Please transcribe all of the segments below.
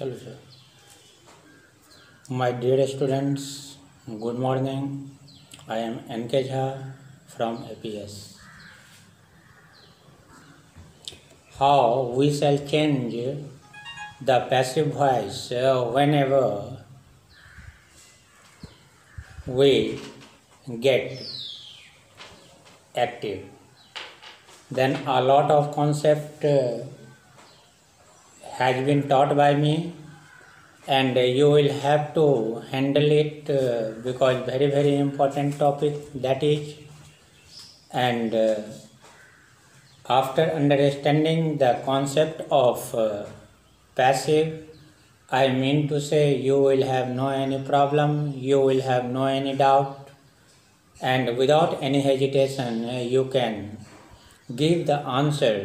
चलो sir My dear students, good morning. I am NK Jha from APS. How we shall change the passive voice uh, whenever we get active. Then a lot of concept uh, has been taught by me and you will have to handle it uh, because very very important topic that is and uh, after understanding the concept of uh, passive i mean to say you will have no any problem you will have no any doubt and without any hesitation you can give the answer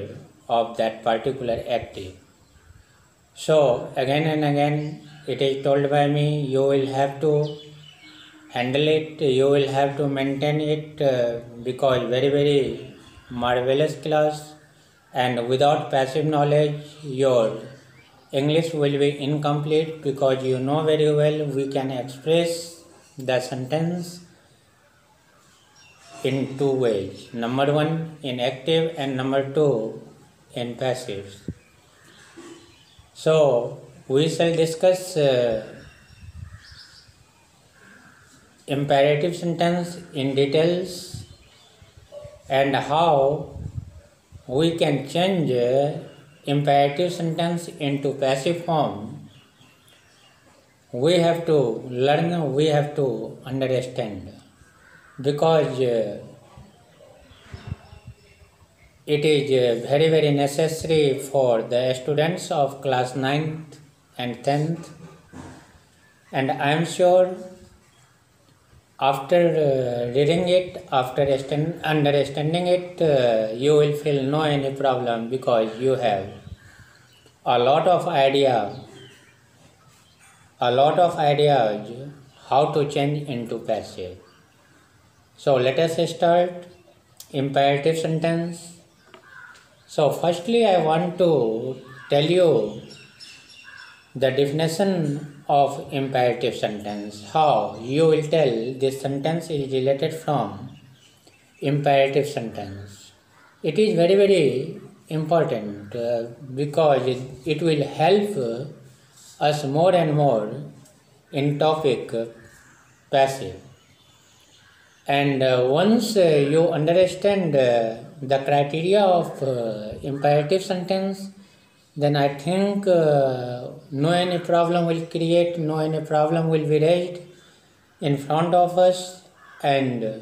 of that particular active so again and again it is told by me you will have to handle it. You will have to maintain it uh, because very very marvelous class. And without passive knowledge your english will be incomplete because you know very well we can express the sentence in two ways. Number one in active and number two in passive so we shall discuss uh, imperative sentence in details and how we can change uh, imperative sentence into passive form. We have to learn, we have to understand because uh, it is uh, very very necessary for the students of class 9th and 10th and i am sure after uh, reading it after understanding it uh, you will feel no any problem because you have a lot of idea a lot of ideas how to change into passive. So let us start imperative sentence so, firstly, I want to tell you the definition of imperative sentence. How you will tell this sentence is related from imperative sentence. It is very, very important uh, because it, it will help us more and more in topic passive. And uh, once uh, you understand uh, the criteria of uh, imperative sentence, then I think uh, no any problem will create, no any problem will be raised in front of us, and uh,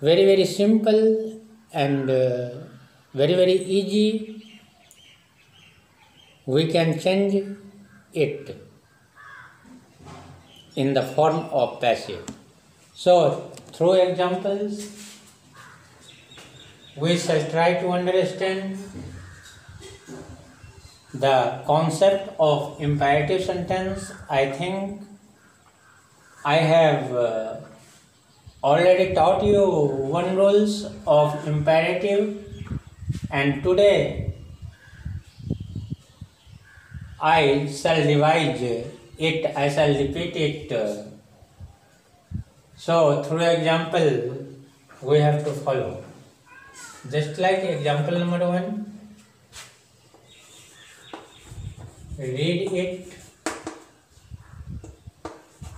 very very simple and uh, very very easy. We can change it in the form of passive. So through examples, we shall try to understand the concept of imperative sentence. I think I have uh, already taught you one rules of imperative and today I shall revise it, I shall repeat it. so through example we have to follow. Just like example number one, read it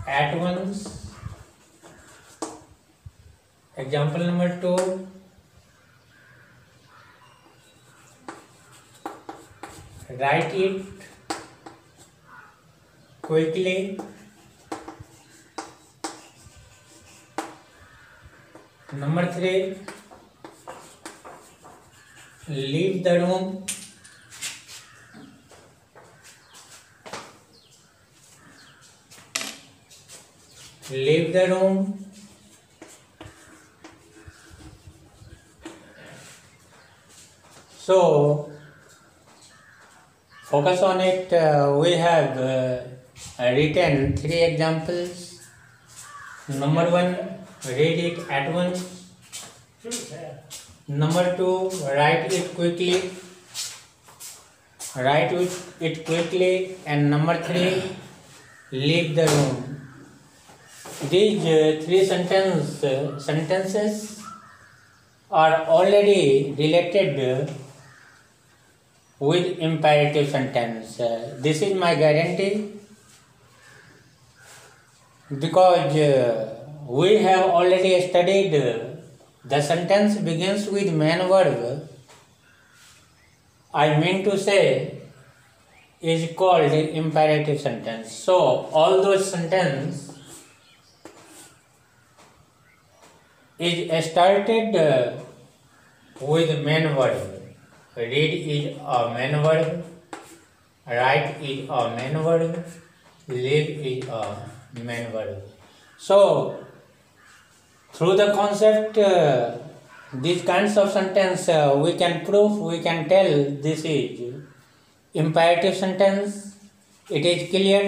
at once. Example number two, write it quickly. Number three, leave the room. Leave the room. So, focus on it. Uh, we have uh, written three examples. Number one, read it at once. Number two, write it quickly. write it quickly. And number three leave the room. These uh, three sentence, uh, sentences are already related uh, with imperative sentence. This is my guarantee. Because we have already studied the sentence begins with main verb I mean to say is called imperative sentence. So all those sentence is started with main verb. Read is a main verb. Write is a main verb. Live is a main verb. So through the concept uh, these kinds of sentence uh, we can prove we can tell this is imperative sentence it is clear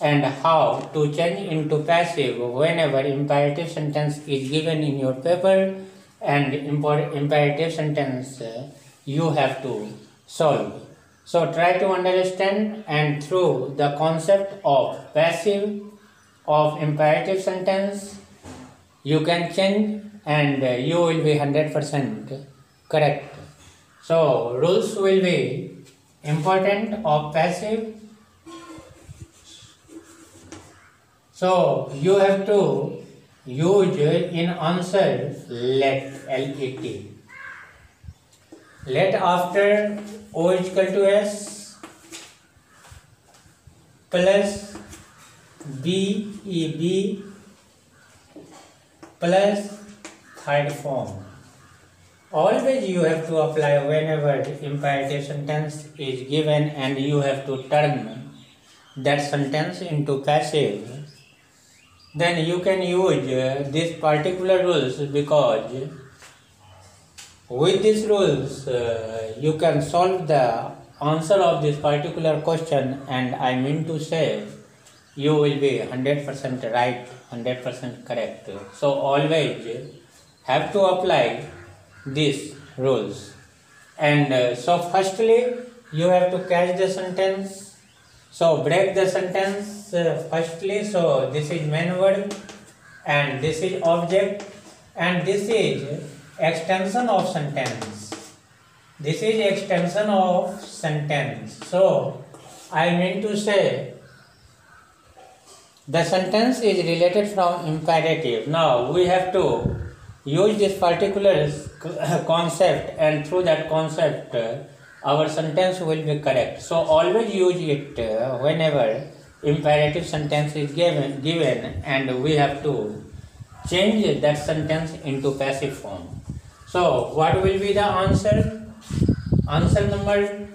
and how to change into passive whenever imperative sentence is given in your paper and imperative sentence uh, you have to solve. So try to understand and through the concept of passive of imperative sentence you can change and uh, you will be 100% correct. So rules will be important or passive. So you have to use in answer let L-E-T. Let after O equal to S plus B E B plus third form. Always you have to apply whenever imperative sentence is given and you have to turn that sentence into passive. Then you can use uh, these particular rules because with these rules uh, you can solve the answer of this particular question and I mean to say you will be 100% right, 100% correct. So always have to apply these rules. And uh, so firstly, you have to catch the sentence. So break the sentence uh, firstly. So this is main word and this is object and this is extension of sentence. This is extension of sentence. So I mean to say the sentence is related from imperative. Now we have to use this particular concept and through that concept our sentence will be correct. So always use it uh, whenever imperative sentence is given, given and we have to change that sentence into passive form. So what will be the answer? Answer number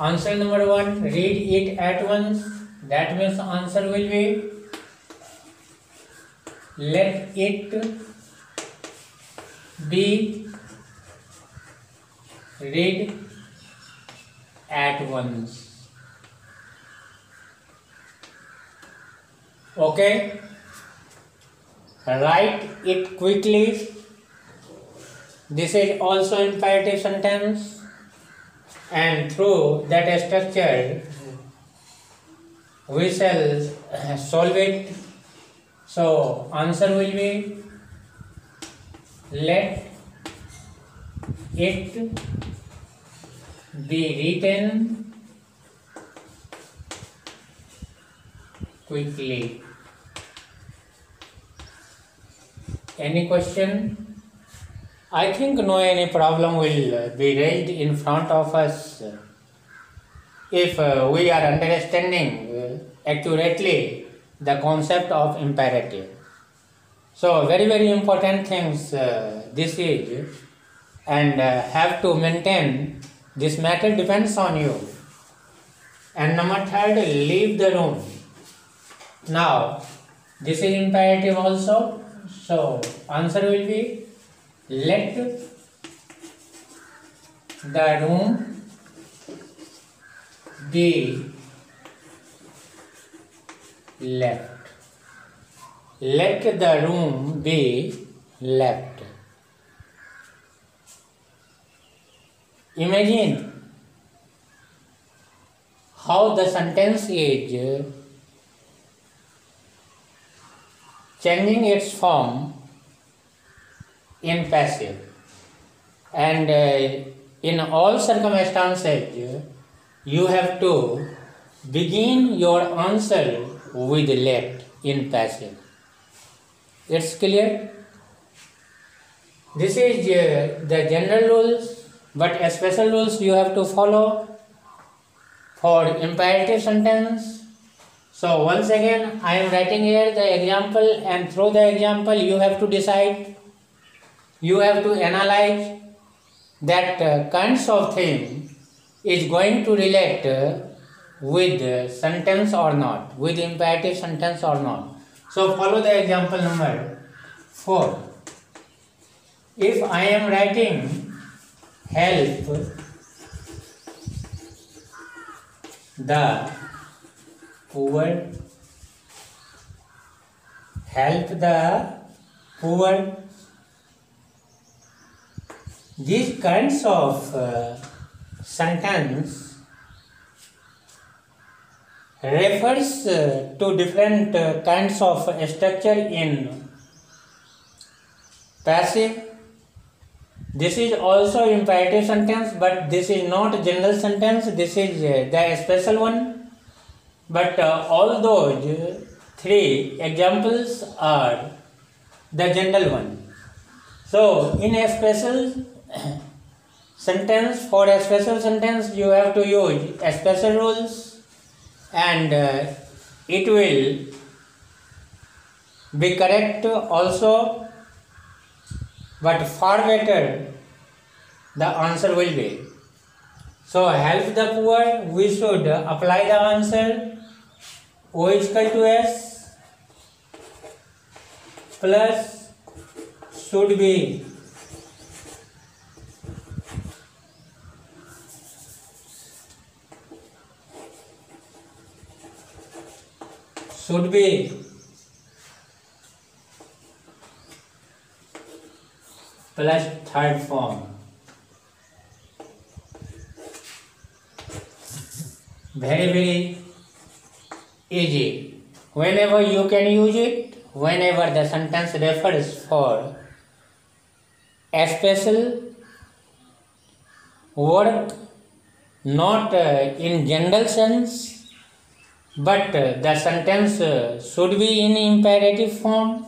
answer number one read it at once. That means answer will be let it be read at once. Okay? Write it quickly. This is also imperative sentence and through that structure we shall solve it so answer will be let it be written quickly. Any question? I think no any problem will be raised in front of us if uh, we are understanding uh, accurately the concept of imperative. So very very important things uh, this is and uh, have to maintain this matter depends on you. And number third, leave the room. Now this is imperative also. So answer will be let the room be left. Let the room be left. imagine how the sentence is changing its form in passive and uh, in all circumstances you have to begin your answer with left in passive it's clear? This is uh, the general rules but special rules you have to follow for imperative sentence. So once again I am writing here the example and through the example you have to decide you have to analyze that uh, kinds of thing is going to relate uh, with uh, sentence or not with imperative sentence or not. So follow the example number 4 if I am writing help the poor help the poor these kinds of uh, sentence refers uh, to different uh, kinds of structure in passive. This is also imperative sentence but this is not general sentence. This is uh, the special one. But uh, all those three examples are the general one. So in a special sentence for a special sentence you have to use special rules and uh, it will be correct also but far better the answer will be. So help the poor we should apply the answer. O is equal to s plus should be should be plus third form very very easy whenever you can use it whenever the sentence refers for a special work not uh, in general sense but uh, the sentence uh, should be in imperative form.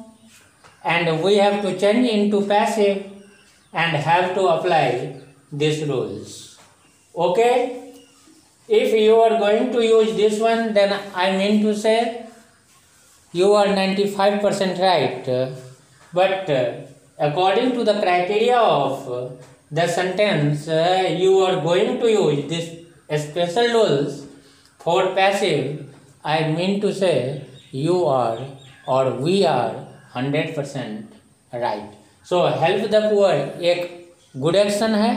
And we have to change into passive and have to apply these rules. Okay? If you are going to use this one then i mean to say you are 95% right. But uh, according to the criteria of the sentence you are going to use this special rules for passive i mean to say you are or we are 100% right. So help the poor एक good action है,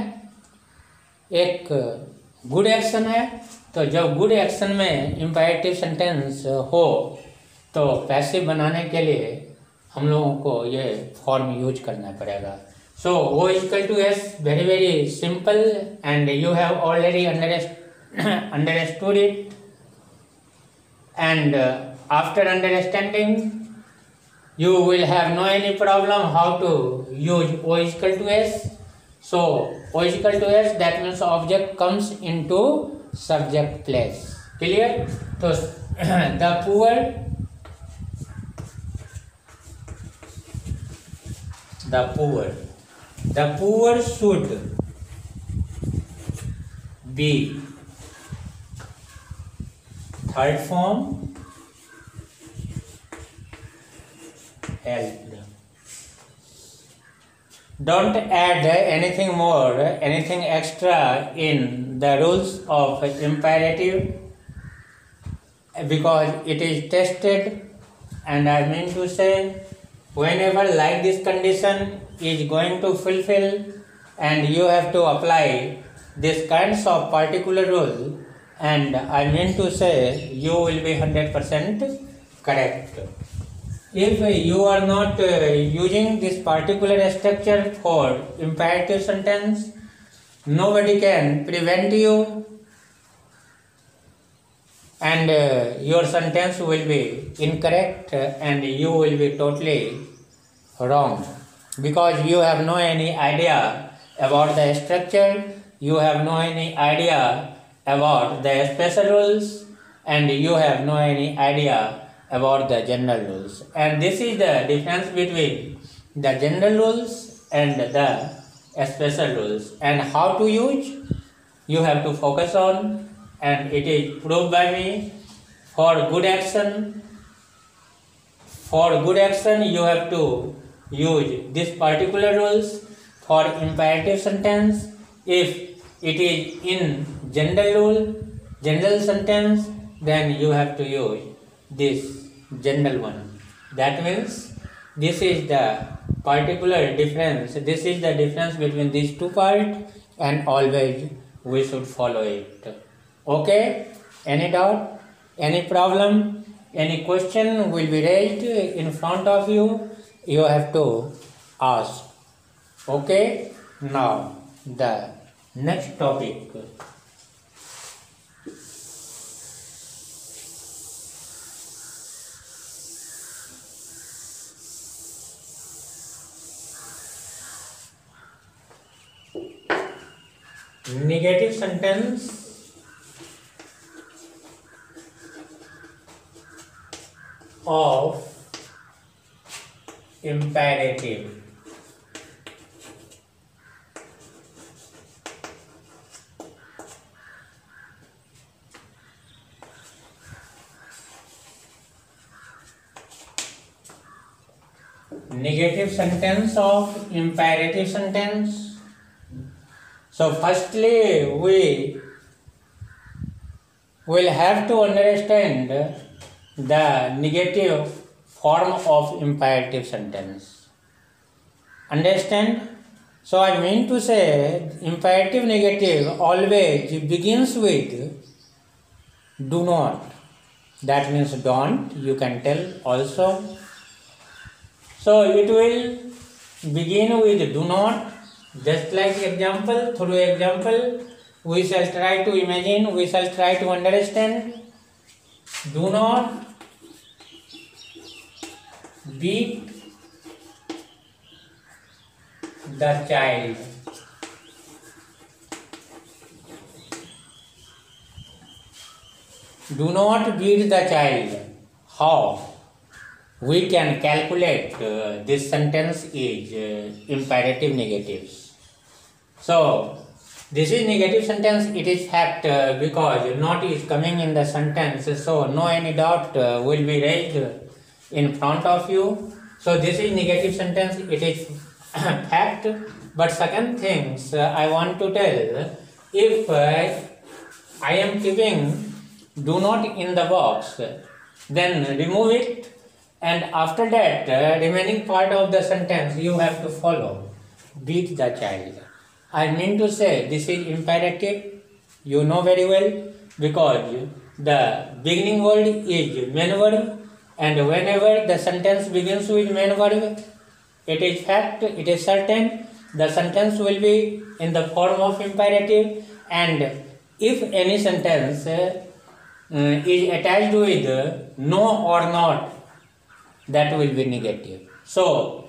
एक good action है तो जब good action में imperative sentence हो तो पैसे बनाने के लिए हम लोगों को ये फॉर्म यूज़ करना पड़ेगा। सो वो equal to S very very simple and you have already under understood it and uh, after understanding you will have no any problem how to use o is equal to s. So o is equal to s that means object comes into subject place. Clear? So the poor the poor the poor should be third form. Helped don't add anything more anything extra in the rules of imperative because it is tested and i mean to say whenever like this condition is going to fulfill and you have to apply this kinds of particular rule and I mean to say you will be 100% correct. If you are not uh, using this particular structure for imperative sentence, nobody can prevent you and uh, your sentence will be incorrect and you will be totally wrong because you have no any idea about the structure you have no any idea about the special rules and you have no any idea about the general rules. And this is the difference between the general rules and the special rules. And how to use you have to focus on and it is proved by me. For good action for good action you have to use this particular rules for imperative sentence. If it is in general rule general sentence then you have to use this general one. That means this is the particular difference this is the difference between these two parts and always we should follow it. Okay? Any doubt? Any problem? Any question will be raised in front of you. You have to ask. Okay? Now the next topic negative sentence of imperative sentence of imperative sentence? So firstly we will have to understand the negative form of imperative sentence. Understand? So i mean to say imperative negative always begins with do not. That means don't. You can tell also so it will begin with do not just like example through example we shall try to imagine we shall try to understand do not beat the child do not beat the child how we can calculate uh, this sentence is uh, imperative negatives. So this is negative sentence it is fact uh, because not is coming in the sentence so no any doubt uh, will be raised in front of you. So this is negative sentence it is fact. But second things uh, i want to tell if uh, i am keeping do not in the box then remove it and after that uh, remaining part of the sentence you have to follow. Beat the child. I mean to say this is imperative. You know very well because the beginning word is main verb and whenever the sentence begins with main verb it is fact it is certain. The sentence will be in the form of imperative and if any sentence uh, is attached with no or not that will be negative. So,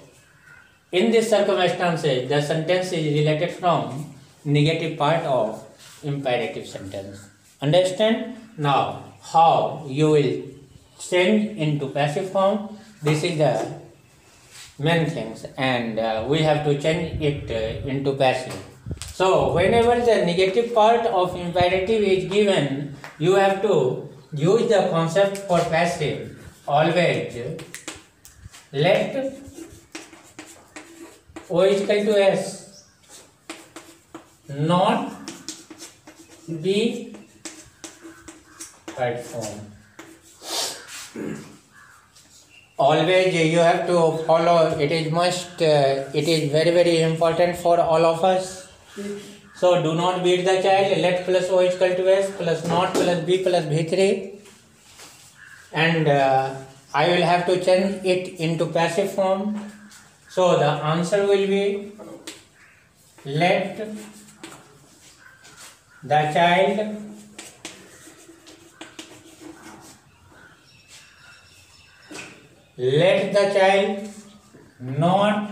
in this circumstances, the sentence is related from negative part of imperative sentence. Understand? Now, how you will change into passive form? This is the main things and uh, we have to change it uh, into passive. So, whenever the negative part of imperative is given, you have to use the concept for passive always let O is कल to S not be platform always you have to follow it is must it is very very important for all of us so do not beat the child let plus O is कल to S plus not plus be plus भी three and I will have to change it into passive form. So the answer will be let the child let the child not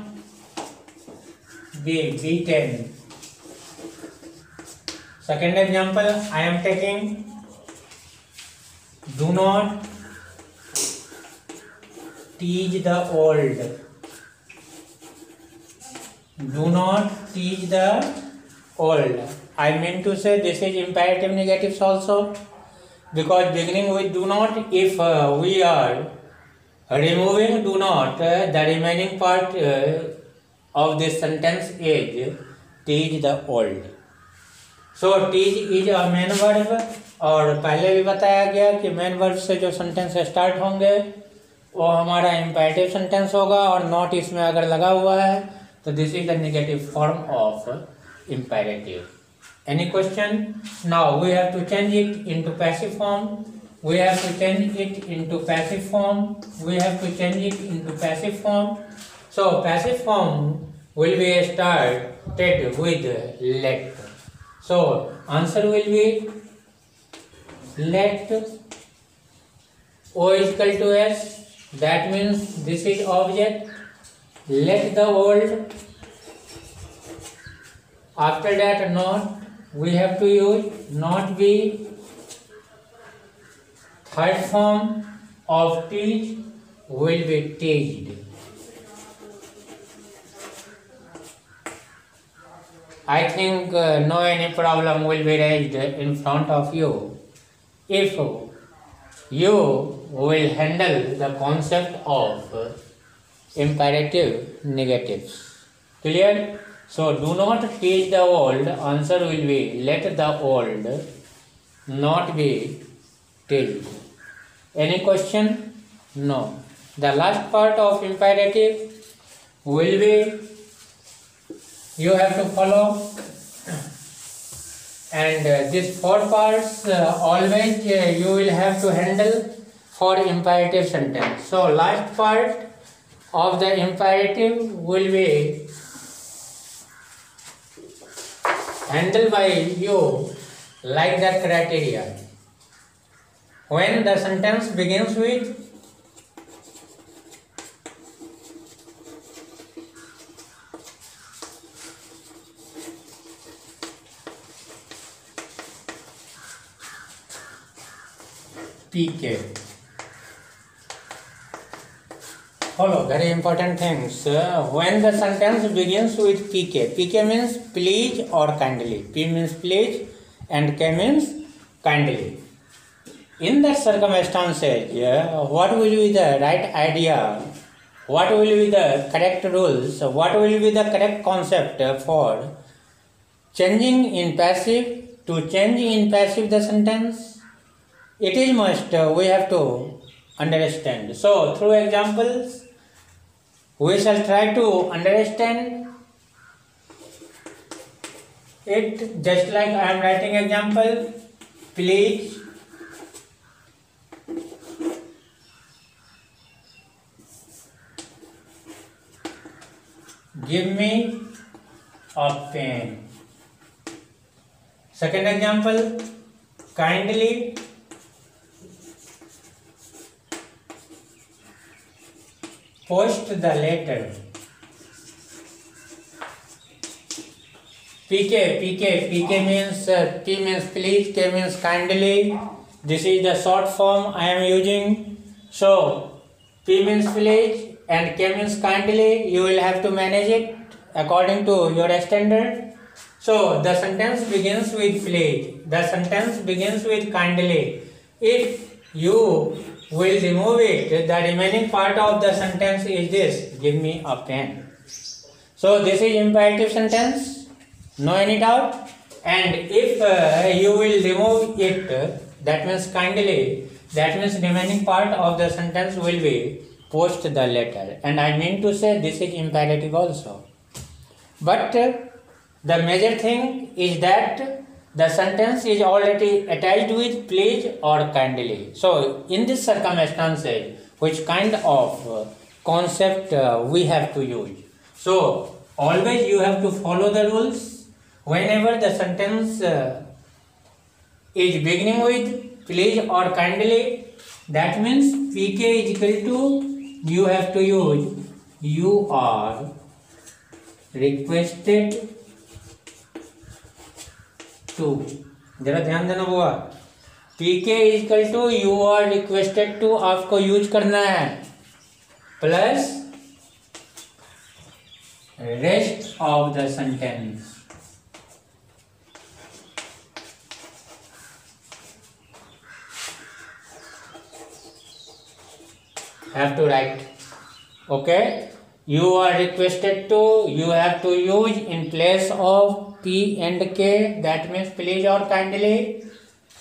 be beaten second example i am taking do not tease the old do not tease the old I mean to say this is imperative negative also because beginning with do not if we are removing do not the remaining part of this sentence is tease the old so tease is a main verb और पहले भी बताया गया कि main verb से जो sentence start होंगे वो हमारा इम्पेटिव सेंटेंस होगा और नॉट इसमें अगर लगा हुआ है तो this is the negative form of imperative any question now we have to change it into passive form we have to change it into passive form we have to change it into passive form so passive form will be started with let so answer will be let O is equal to S that means this is object. Let the old after that not we have to use not be third form of teach will be teached I think uh, no any problem will be raised in front of you. If you will handle the concept of imperative negatives. Clear? So do not teach the old, answer will be let the old not be taught. Any question? No. The last part of imperative will be you have to follow and uh, these four parts uh, always uh, you will have to handle for imperative sentence. So last part of the imperative will be handled by you like that criteria. When the sentence begins with P K hello very important things when the sentence begins with P K P K means please और kindly P means please and K means kindly in that circumstances what will be the right idea what will be the correct rules what will be the correct concept for changing in passive to change in passive the sentence it is must uh, we have to understand. So through examples we shall try to understand it just like i am writing example. Please. Give me a pen. Second example kindly post the letter. PK, PK, PK means uh, means please, K means kindly. This is the short form I am using. So P means please and K means kindly. You will have to manage it according to your standard. So the sentence begins with please. The sentence begins with kindly. If you will remove it. The remaining part of the sentence is this. Give me a pen. So this is imperative sentence. No any doubt. And if uh, you will remove it, that means kindly, that means remaining part of the sentence will be post the letter. And I mean to say this is imperative also. But uh, the major thing is that the sentence is already attached with please or kindly. So, in this circumstances, which kind of uh, concept uh, we have to use? So, always you have to follow the rules. Whenever the sentence uh, is beginning with please or kindly that means pk is equal to you have to use you are requested to जरा ध्यान देना बुआ। P K is equal to you are requested to आपको use करना है। Plus rest of the sentence have to write. Okay? You are requested to you have to use in place of p and k. That means please or kindly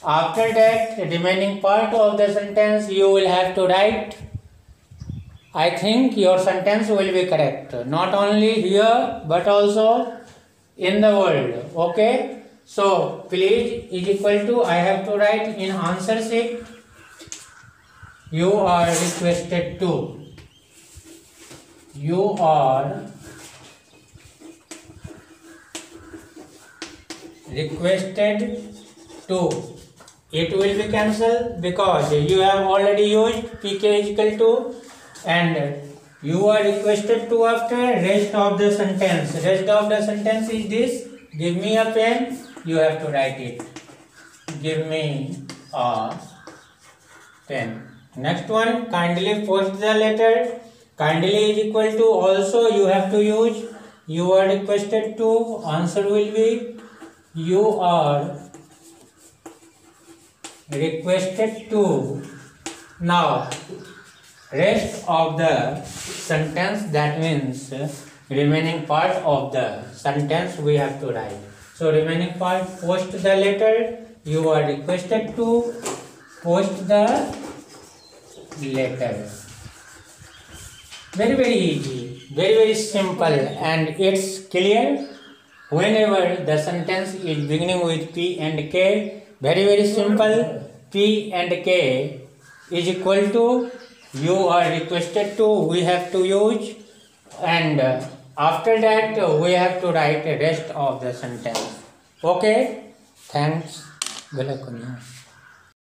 after that remaining part of the sentence you will have to write. I think your sentence will be correct. Not only here but also in the world. Okay? So please is equal to i have to write in answer sheet. You are requested to you are requested to it will be cancelled because you have already used pk is equal to and you are requested to after rest of the sentence. Rest of the sentence is this. Give me a pen. You have to write it. Give me a pen. Next one kindly post the letter kindly is equal to also you have to use you are requested to answer will be you are requested to. Now rest of the sentence that means remaining part of the sentence we have to write. So remaining part post the letter you are requested to post the letter very very easy. Very very simple and it's clear. Whenever the sentence is beginning with p and k very very simple. P and k is equal to you are requested to we have to use. And after that we have to write the rest of the sentence. Okay? Thanks